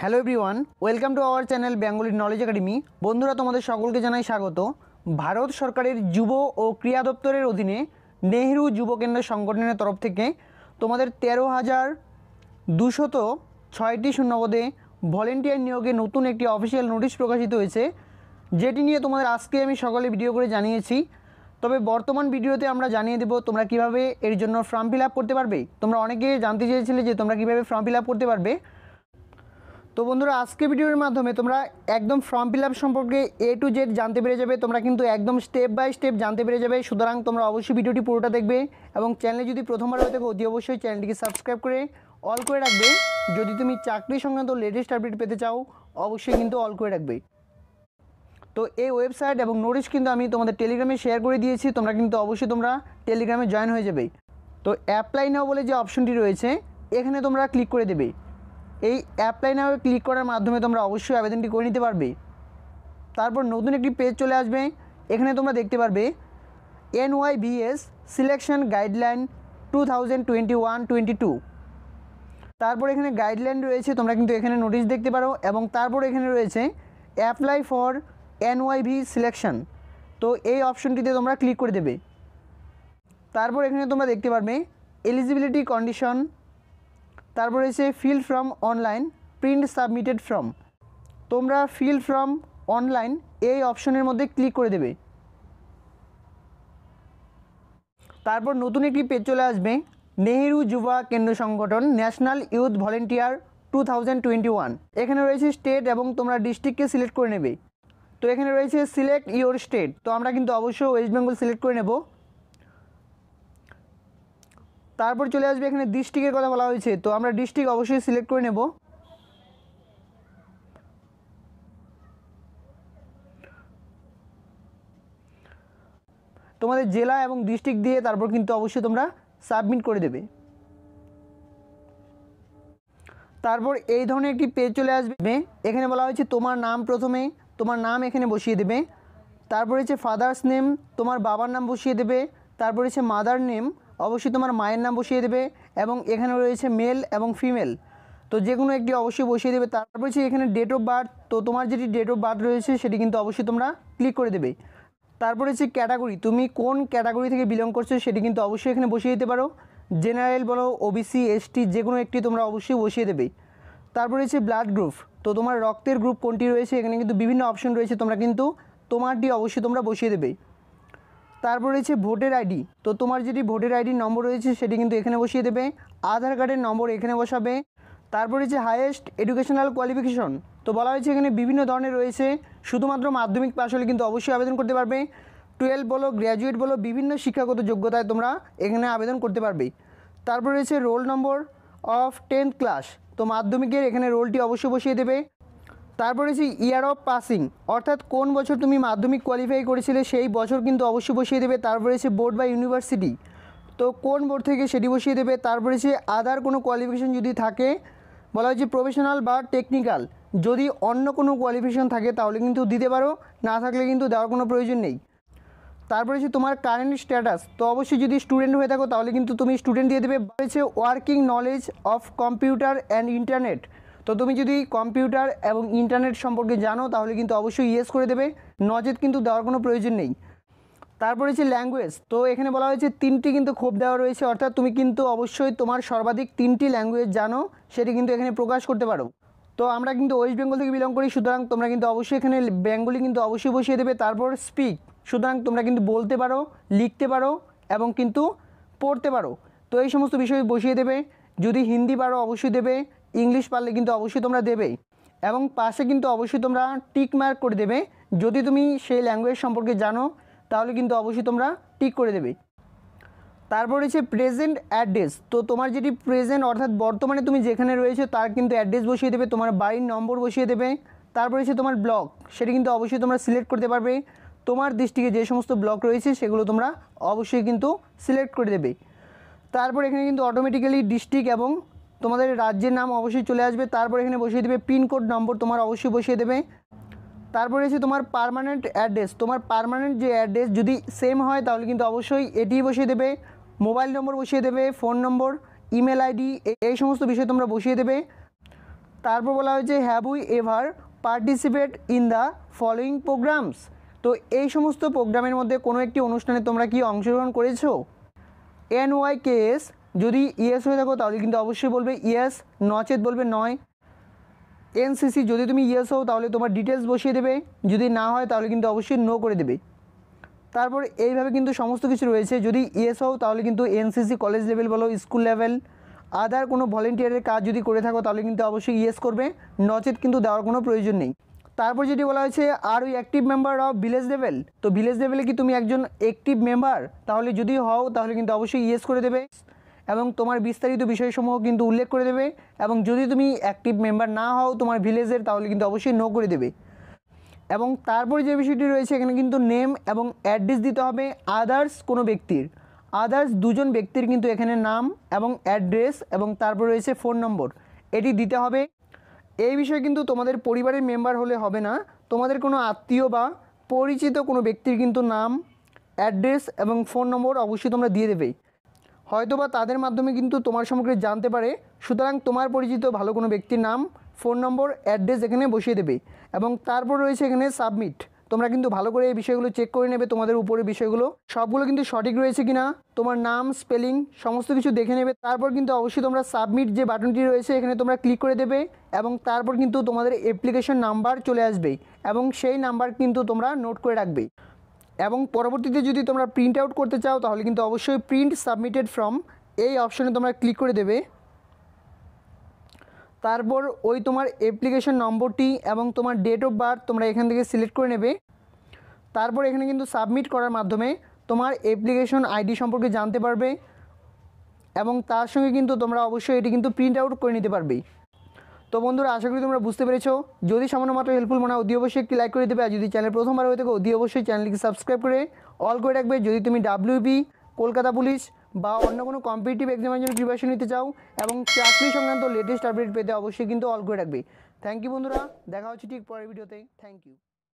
Hello everyone, welcome to our channel Bengali knowledge academy. বন্ধুরা, তোমাদের সকলকে জানাই স্বাগত। ভারত সরকারের যুব ও ক্রীড়া দপ্তরের অধীনে নেহেরু যুব কেন্দ্র সংগঠনের তরফ থেকে তোমাদের তেরো হাজার দুশত ছয়টি শূন্যপদে ভলেন্টিয়ার নিয়োগে নতুন একটি অফিসিয়াল নোটিশ প্রকাশিত হয়েছে। যেটি নিয়ে তোমাদের আজকে আমি সকালে ভিডিও করে জানিয়েছি। তবে বর্তমান ভিডিওতে আমরা জানিয়ে দেবো তোমরা কীভাবে এর জন্য ফর্ম ফিল করতে পারবে। তোমরা অনেকে জানতে চেয়েছিলে যে তোমরা কীভাবে ফর্ম ফিল করতে পারবে। তো বন্ধুরা, আজকে ভিডিওর মাধ্যমে তোমরা একদম ফর্ম ফিল সম্পর্কে এ টু জেড জানতে পেরে যাবে। তোমরা কিন্তু একদম স্টেপ বাই স্টেপ জানতে পেরে যাবে। সুতরাং তোমরা অবশ্যই ভিডিওটি পুরোটা দেখবে এবং চ্যানেলে যদি প্রথমবার হয়ে থাকো, অতি অবশ্যই চ্যানেলটিকে সাবস্ক্রাইব করে অল করে রাখবে। যদি তুমি চাকরি সংক্রান্ত লেটেস্ট আপডেট পেতে চাও, অবশ্যই কিন্তু অল করে রাখবে। তো এই ওয়েবসাইট এবং নোটিশ কিন্তু আমি তোমাদের টেলিগ্রামে শেয়ার করে দিয়েছি। তোমরা কিন্তু অবশ্যই তোমরা টেলিগ্রামে জয়েন হয়ে যাবে। তো অ্যাপ্লাই নাও বলে যে অপশনটি রয়েছে, এখানে তোমরা ক্লিক করে দেবে। এই অ্যাপ্লাই নাও ক্লিক করার মাধ্যমে তোমরা অবশ্যই আবেদনটি করে নিতে পারবে। তারপর নতুন একটি পেজ চলে আসবে। এখানে তোমরা দেখতে পারবে N NYVS selection guideline two thousand twenty one twenty two তারপর এখানে গাইডলাইন রয়েছে, তোমরা কিন্তু এখানে নোটিশ দেখতে পারো এবং তারপর এখানে রয়েছে অ্যাপ্লাই ফর এনওয়াইভি সিলেকশন তো এই অপশনটিতে তোমরা ক্লিক করে দেবে। তারপর এখানে তোমরা দেখতে পারবে এলিজিবিলিটি কন্ডিশন তারপর রয়েছে fill form online print submitted form তোমরা ফিল ফ্রম অনলাইন এই অপশনের মধ্যে ক্লিক করে দেবে। তারপর নতুন একটি পেজ চলে আসবে, নেহেরু যুবা কেন্দ্র সংগঠন ন্যাশনাল ইউথ ভলেন্টিয়ার টু এখানে রয়েছে স্টেট এবং তোমরা ডিস্ট্রিক্টকে সিলেক্ট করে নেবে। তো এখানে রয়েছে সিলেক্ট ইওর স্টেট তো আমরা কিন্তু অবশ্যই ওয়েস্ট বেঙ্গল সিলেক্ট করে নেব। তারপর চলে আসবে এখানে ডিস্ট্রিক্টের কথা বলা হয়েছে। তো আমরা ডিস্ট্রিক্ট অবশ্যই সিলেক্ট করে নেব। তোমাদের জেলা এবং ডিস্ট্রিক্ট দিয়ে তারপর কিন্তু অবশ্যই তোমরা সাবমিট করে দেবে। তারপর এই ধরনের একটি পেজ চলে আসবে। এখানে বলা হয়েছে তোমার নাম প্রথমে, তোমার নাম এখানে বসিয়ে দেবে। তারপর হচ্ছে ফাদার্স নেম তোমার বাবার নাম বসিয়ে দেবে। তারপর হচ্ছে মাদার নেম অবশ্যই তোমার মায়ের নাম বসিয়ে দেবে এবং এখানে রয়েছে মেল এবং ফিমেল তো যে কোনো একটি অবশ্যই বসিয়ে দেবে। তারপর হচ্ছে এখানে ডেট অফ বার্থ তো তোমার যেটি ডেট অফ বার্থ রয়েছে সেটি কিন্তু অবশ্যই তোমরা ক্লিক করে দেবে। তারপরে হচ্ছে ক্যাটাগরি তুমি কোন ক্যাটাগরি থেকে বিলং করছ সেটি কিন্তু অবশ্যই এখানে বসিয়ে দিতে পারো। জেনারেল বলো ওবিসি এসটি যে কোনো একটি তোমরা অবশ্যই বসিয়ে দেবে। তারপরে হচ্ছে ব্লাড গ্রুপ তো তোমার রক্তের গ্রুপ কোনটি রয়েছে? এখানে কিন্তু বিভিন্ন অপশন রয়েছে। তোমরা কিন্তু তোমারটি অবশ্যই তোমরা বসিয়ে দেবে। তারপর রয়েছে ভোটার আইডি। তো তোমার যেটি ভোটার আইডির নম্বর রয়েছে, সেটি কিন্তু এখানে বসিয়ে দেবে। আধার কার্ডের নম্বর এখানে বসাবে। তারপর হচ্ছে হায়েস্ট এডুকেশনাল কোয়ালিফিকেশন তো বলা হয়েছে এখানে বিভিন্ন ধরনের রয়েছে। শুধুমাত্র মাধ্যমিক পাশ হলে কিন্তু অবশ্যই আবেদন করতে পারবে। টুয়েলভ বলো গ্র্যাজুয়েট বলো, বিভিন্ন শিক্ষাগত যোগ্যতায় তোমরা এখানে আবেদন করতে পারবে। তারপর রয়েছে roll number of tenth class তো মাধ্যমিকের এখানে রোলটি অবশ্যই বসিয়ে দেবে। তারপর হচ্ছে ইয়ার অফ পাসিং অর্থাৎ কোন বছর তুমি মাধ্যমিক কোয়ালিফাই করেছিলে সেই বছর কিন্তু অবশ্যই বসিয়ে দেবে। তারপরে হচ্ছে বোর্ড বা ইউনিভার্সিটি তো কোন বোর্ড থেকে সেটি বসিয়ে দেবে? তারপরে হচ্ছে আদার কোনো কোয়ালিফিকেশন যদি থাকে, বলা হচ্ছে প্রফেশনাল বা টেকনিক্যাল যদি অন্য কোনো কোয়ালিফিকেশন থাকে তাহলে কিন্তু দিতে পারো, না থাকলে কিন্তু দেওয়ার কোনো প্রয়োজন নেই। তারপরে হচ্ছে তোমার কারেন্ট স্ট্যাটাস তো অবশ্যই যদি স্টুডেন্ট হয়ে থাকো তাহলে কিন্তু তুমি স্টুডেন্ট দিয়ে দেবে। হচ্ছে working knowledge of computer and internet তো তুমি যদি কম্পিউটার এবং ইন্টারনেট সম্পর্কে জানো, তাহলে কিন্তু অবশ্যই ইয়েস করে দেবে। নজেদ কিন্তু দেওয়ার কোনো প্রয়োজন নেই। তারপরে হচ্ছে ল্যাঙ্গুয়েজ তো এখানে বলা হয়েছে তিনটি কিন্তু ক্ষোভ দেওয়া রয়েছে, অর্থাৎ তুমি কিন্তু অবশ্যই তোমার সর্বাধিক তিনটি ল্যাঙ্গুয়েজ জানো, সেটি কিন্তু এখানে প্রকাশ করতে পারো। তো আমরা কিন্তু ওয়েস্ট বেঙ্গল থেকে বিলং করি, সুতরাং তোমরা কিন্তু অবশ্যই এখানে বেঙ্গলি কিন্তু অবশ্যই বসিয়ে দেবে। তারপর স্পিক সুতরাং তোমরা কিন্তু বলতে পারো, লিখতে পারো এবং কিন্তু পড়তে পারো। তো এই সমস্ত বিষয় বসিয়ে দেবে। যদি হিন্দি পারো, অবশ্যই দেবে। ইংলিশ পারলে কিন্তু অবশ্যই তোমরা দেবে এবং পাশে কিন্তু অবশ্যই তোমরা টিক মার্ক করে দেবে। যদি তুমি সেই ল্যাঙ্গুয়েজ সম্পর্কে জানো, তাহলে কিন্তু অবশ্যই তোমরা টিক করে দেবে। তারপর রয়েছে প্রেজেন্ট অ্যাড্রেস তো তোমার যেটি প্রেজেন্ট অর্থাৎ বর্তমানে তুমি যেখানে রয়েছে, তার কিন্তু অ্যাড্রেস বসিয়ে দেবে, তোমার বাড়ির নম্বর বসিয়ে দেবে। তারপর রয়েছে তোমার ব্লক সেটি কিন্তু অবশ্যই তোমরা সিলেক্ট করতে পারবে। তোমার দৃষ্টিকে যে সমস্ত ব্লক রয়েছে, সেগুলো তোমরা অবশ্যই কিন্তু সিলেক্ট করে দেবে। তারপর এখানে কিন্তু অটোমেটিক্যালি ডিস্ট্রিক্ট এবং তোমাদের রাজ্যের নাম অবশ্যই চলে আসবে। তারপর এখানে বসিয়ে দেবে পিনকোড নম্বর, তোমার অবশ্যই বসিয়ে দেবে। তারপরে এসে তোমার পার্মানেন্ট অ্যাড্রেস তোমার পারমানেন্ট যে অ্যাড্রেস যদি সেম হয়, তাহলে কিন্তু অবশ্যই এটিই বসিয়ে দেবে। মোবাইল নম্বর বসিয়ে দেবে ফোন নম্বর ইমেল আইডি এই সমস্ত বিষয় তোমরা বসিয়ে দেবে। তারপর বলা হয়েছে have we ever participate in the following programs তো এই সমস্ত প্রোগ্রামের মধ্যে কোনো একটি অনুষ্ঠানে তোমরা কি অংশগ্রহণ করেছ? এন ওয়াই কে এস যদি ইয়েস হয়ে থাকো, তাহলে কিন্তু অবশ্যই বলবে ইয়েস নচেত বলবে নয়। এনসিসি যদি তুমি ইয়েস হও, তাহলে তোমার ডিটেলস বসিয়ে দেবে। যদি না হয়, তাহলে কিন্তু অবশ্যই নো করে দেবে। তারপর এইভাবে কিন্তু সমস্ত কিছু রয়েছে। যদি ইয়েস হও, তাহলে কিন্তু এনসিসি কলেজ লেভেল বলো স্কুল লেভেল আদার কোনো ভলেন্টিয়ারের কাজ যদি করে থাকো, তাহলে কিন্তু অবশ্যই ইয়েস করবে। নচেত কিন্তু দেওয়ার কোনো প্রয়োজন নেই। তারপর যেটি বলা হয়েছে আর ওই active member of village level তো ভিলেজ লেভেলে কি তুমি একজন অ্যাক্টিভ মেম্বার তাহলে যদি হও, তাহলে কিন্তু অবশ্যই ইয়েস করে দেবে। এবং তোমার বিস্তারিত বিষয়সমূহ কিন্তু উল্লেখ করে দেবে এবং যদি তুমি অ্যাক্টিভ মেম্বার না হও তোমার ভিলেজের তাহলে কিন্তু অবশ্যই নো করে দেবে। এবং তারপরে যে বিষয়টি রয়েছে, এখানে কিন্তু নেম এবং অ্যাড্রেস দিতে হবে আদার্স কোনো ব্যক্তির। আদার্স দুজন ব্যক্তির কিন্তু এখানে নাম এবং অ্যাড্রেস এবং তারপর রয়েছে ফোন নম্বর এটি দিতে হবে। এই বিষয়ে কিন্তু তোমাদের পরিবারের মেম্বার হলে হবে না। তোমাদের কোনো আত্মীয় বা পরিচিত কোনো ব্যক্তির কিন্তু নাম অ্যাড্রেস এবং ফোন নম্বর অবশ্যই তোমরা দিয়ে দেবে। হয়তো বা তাদের মাধ্যমে কিন্তু তোমার সম্পর্কে জানতে পারে। সুতরাং তোমার পরিচিত ভালো কোনো ব্যক্তির নাম, ফোন নম্বর, অ্যাড্রেস এখানে বসিয়ে দেবে এবং তারপর রয়েছে এখানে সাবমিট। তোমরা কিন্তু ভালো করে এই বিষয়গুলো চেক করে নেবে, তোমাদের উপরে বিষয়গুলো। সবগুলো কিন্তু সঠিক রয়েছে কিনা, তোমার নাম, স্পেলিং, সমস্ত কিছু দেখে নেবে। তারপর কিন্তু অবশ্যই তোমরা সাবমিট যে বাটনটি রয়েছে, এখানে তোমরা ক্লিক করে দেবে এবং তারপর কিন্তু তোমাদের অ্যাপ্লিকেশন নাম্বার চলে আসবে এবং সেই নাম্বার কিন্তু তোমরা নোট করে রাখবে। এবং পরবর্তীতে যদি তোমরা প্রিন্ট আউট করতে চাও, তাহলে কিন্তু অবশ্যই প্রিন্ট সাবমিটেড ফ্রম এই অপশনে তোমরা ক্লিক করে দেবে। তারপর ওই তোমার অ্যাপ্লিকেশন নম্বরটি এবং তোমার ডেট অফ বার্থ তোমরা এখান থেকে সিলেক্ট করে নেবে। তারপর এখানে কিন্তু সাবমিট করার মাধ্যমে তোমার অ্যাপ্লিকেশন আইডি সম্পর্কে জানতে পারবে এবং তার সঙ্গে কিন্তু তোমরা অবশ্যই এটি কিন্তু প্রিন্ট আউট করে নিতে পারবেই। তো বন্ধুরা, আশা করি তোমরা বুঝতে পেরেছ। যদি সামান্য মাত্র হেল্পফুল মনে হয়, অতি অবশ্যই একটি লাইক করে দেবে। আর যদি চ্যানেল প্রথমবার হয়ে থাকে, অতি অবশ্যই চ্যানেলটিকে সাবস্ক্রাইব করে অল করে রাখবে। যদি তুমি ডাব্লিউবি কলকাতা পুলিশ বা অন্য কোনো কম্পিটিটিভ এক্সামের জন্য প্রিপারেশন নিতে চাও এবং চাকরি সংক্রান্ত লেটেস্ট আপডেট পেতে, অবশ্যই কিন্তু অল করে রাখবে। থ্যাংক ইউ বন্ধুরা, দেখা হচ্ছে ঠিক পরের ভিডিওতে থ্যাংক ইউ